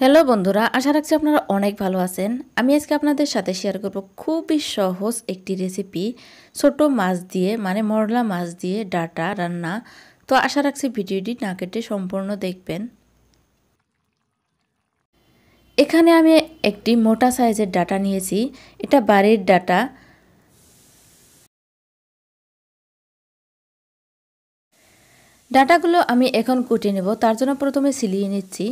Hello বন্ধুরা, আশা রাখছি আপনারা অনেক ভালো আছেন। আমি আজকে আপনাদের সাথে শেয়ার করব খুবই সহজ একটি রেসিপি ছোট মাছ দিয়ে মানে মরলা মাছ দিয়ে ডাটা রান্না। তো আশা রাখছি ভিডিওটি না কেটে সম্পূর্ণ দেখবেন। এখানে আমি একটি মোটা সাইজের ডাটা নিয়েছি, এটা বাড়ির ডাটা। ডাটাগুলো আমি এখন কুটে নেব, তার জন্য প্রথমে সিলিয়ে নিচ্ছি।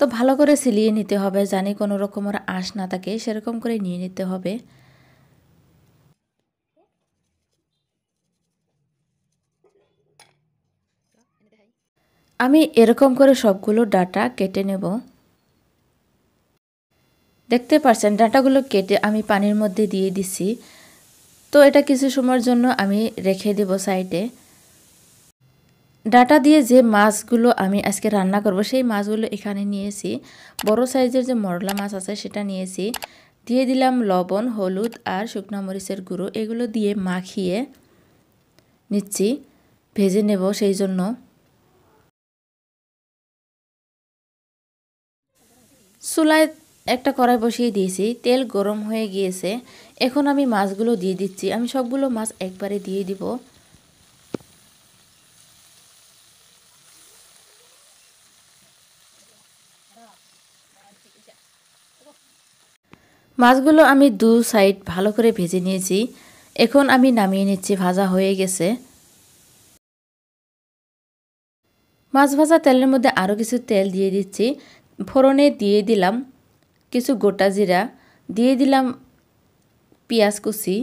তো ভালো করে সিলিয়ে নিতে হবে, জানি কোনো রকমের আঁশ না থাকে, সেরকম করে নিয়ে নিতে হবে। আমি এরকম করে সবগুলো ডাটা কেটে নেব। দেখতে পাচ্ছেন ডাটাগুলো কেটে আমি পানির মধ্যে দিয়ে দিছি। তো এটা কিছু সময়ের জন্য আমি রেখে দেব সাইডে। ডাটা দিয়ে যে মাছগুলো আমি আজকে রান্না করব, সেই মাছগুলো এখানে নিয়েছি। বড় সাইজের যে মরলা মাছ আছে, সেটা নিয়েছি। দিয়ে দিলাম লবণ, হলুদ আর শুকনো মরিচের গুঁড়ো। এগুলো দিয়ে মাখিয়ে নিচ্ছি, ভেজে নেব সেই জন্য। চুলায় একটা কড়াই বসিয়ে দিয়েছি, তেল গরম হয়ে গিয়েছে। এখন আমি মাছগুলো দিয়ে দিচ্ছি। আমি সবগুলো মাছ একবারে দিয়ে দিব। মাছগুলো আমি দু সাইড ভালো করে ভেজে নিয়েছি। এখন আমি নামিয়ে নিচ্ছি, ভাজা হয়ে গেছে। মাছ ভাজা তেলের মধ্যে আরও কিছু তেল দিয়ে দিচ্ছি। ফোড়নে দিয়ে দিলাম কিছু গোটা জিরা, দিয়ে দিলাম পেঁয়াজ কুচি।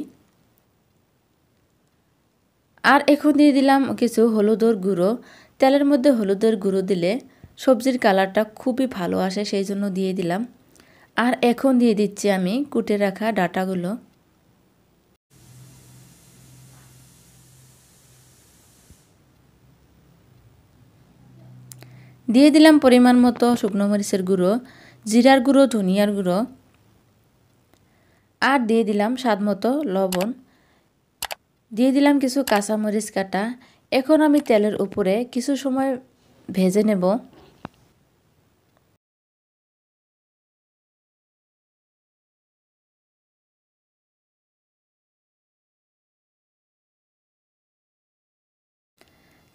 আর এখন দিয়ে দিলাম কিছু হলুদর গুঁড়ো। তেলের মধ্যে হলুদের গুঁড়ো দিলে সবজির কালারটা খুবই ভালো আসে, সেই জন্য দিয়ে দিলাম। আর এখন দিয়ে দিচ্ছি আমি কুটে রাখা ডাটাগুলো। দিয়ে দিলাম পরিমাণ মতো শুকনো মরিচের গুঁড়ো, জিরার গুঁড়ো, ধনিয়ার গুঁড়ো। আর দিয়ে দিলাম স্বাদ মতো লবণ। দিয়ে দিলাম কিছু কাঁচামরিচ কাটা। এখন আমি তেলের উপরে কিছু সময় ভেজে নেব।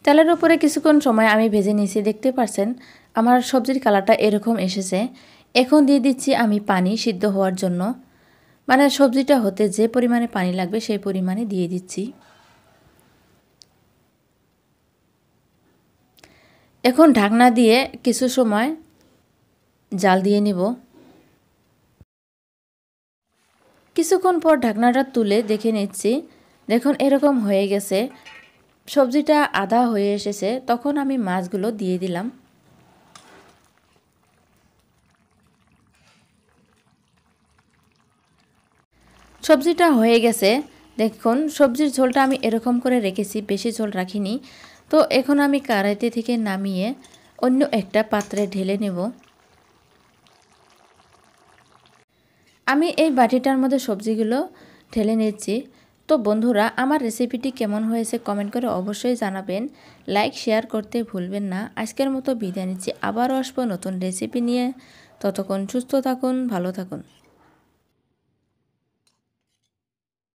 তেলের উপরে কিছুক্ষণ সময় আমি ভেজে নিয়েছি, দেখতে পারছেন? আমার সবজির কালারটা এরকম এসেছে। এখন দিয়ে দিচ্ছি আমি পানি সিদ্ধ হওয়ার জন্য। মানে সবজিটা হতে যে পরিমাণে পানি লাগবে সেই পরিমাণে দিয়ে দিচ্ছি। এখন ঢাকনা দিয়ে কিছু সময় জাল দিয়ে নিব। কিছুক্ষণ পর ঢাকনাটা তুলে দেখে নিচ্ছি। দেখুন, এরকম হয়ে গেছে। সবজিটা আদা হয়ে এসেছে, তখন আমি মাছগুলো দিয়ে দিলাম। সবজিটা হয়ে গেছে। দেখুন, সবজির ঝোলটা আমি এরকম করে রেখেছি, বেশি ঝোল রাখিনি। তো এখন আমি কারাইতে থেকে নামিয়ে অন্য একটা পাত্রে ঢেলে নেব। আমি এই বাটিটার মধ্যে সবজিগুলো ঢেলে নিচ্ছি। তো বন্ধুরা, আমার রেসিপিটি কেমন হয়েছে কমেন্ট করে অবশ্যই জানাবেন। লাইক শেয়ার করতে ভুলবেন না। আজকের মতো বিদায় নিচ্ছি। আবারও আসব নতুন রেসিপি নিয়ে। ততক্ষণ সুস্থ থাকুন, ভালো থাকুন।